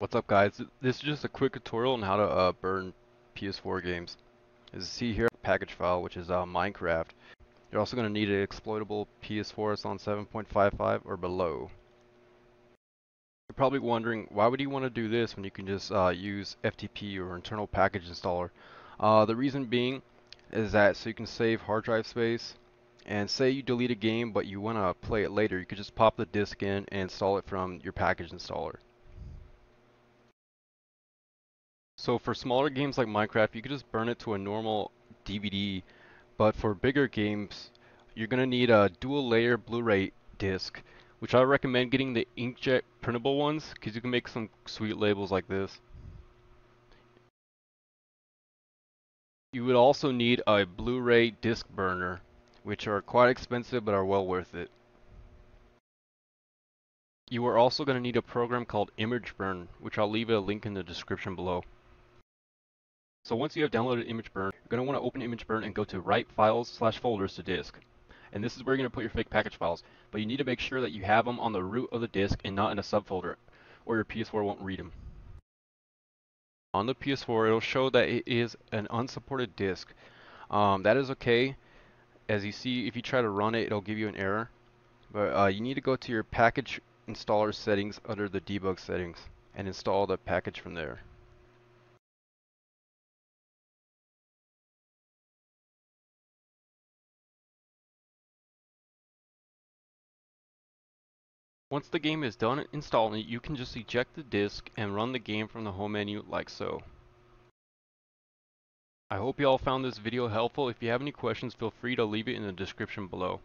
What's up guys, this is just a quick tutorial on how to uh, burn PS4 games. As you see here, package file which is uh, Minecraft. You're also going to need an exploitable PS4 that's on 7.55 or below. You're probably wondering, why would you want to do this when you can just uh, use FTP or internal package installer? Uh, the reason being is that so you can save hard drive space and say you delete a game but you want to play it later, you could just pop the disk in and install it from your package installer. So for smaller games like Minecraft, you could just burn it to a normal DVD, but for bigger games, you're going to need a dual layer Blu-ray disc, which I recommend getting the inkjet printable ones, because you can make some sweet labels like this. You would also need a Blu-ray disc burner, which are quite expensive but are well worth it. You are also going to need a program called ImgBurn, which I'll leave a link in the description below. So once you have downloaded ImgBurn, you're going to want to open ImgBurn and go to Write Files slash Folders to Disk. And this is where you're going to put your fake package files. But you need to make sure that you have them on the root of the disk and not in a subfolder, or your PS4 won't read them. On the PS4, it'll show that it is an unsupported disk. Um, that is okay. As you see, if you try to run it, it'll give you an error. But uh, you need to go to your package installer settings under the debug settings and install the package from there. Once the game is done installing, you can just eject the disk and run the game from the home menu like so. I hope you all found this video helpful. If you have any questions, feel free to leave it in the description below.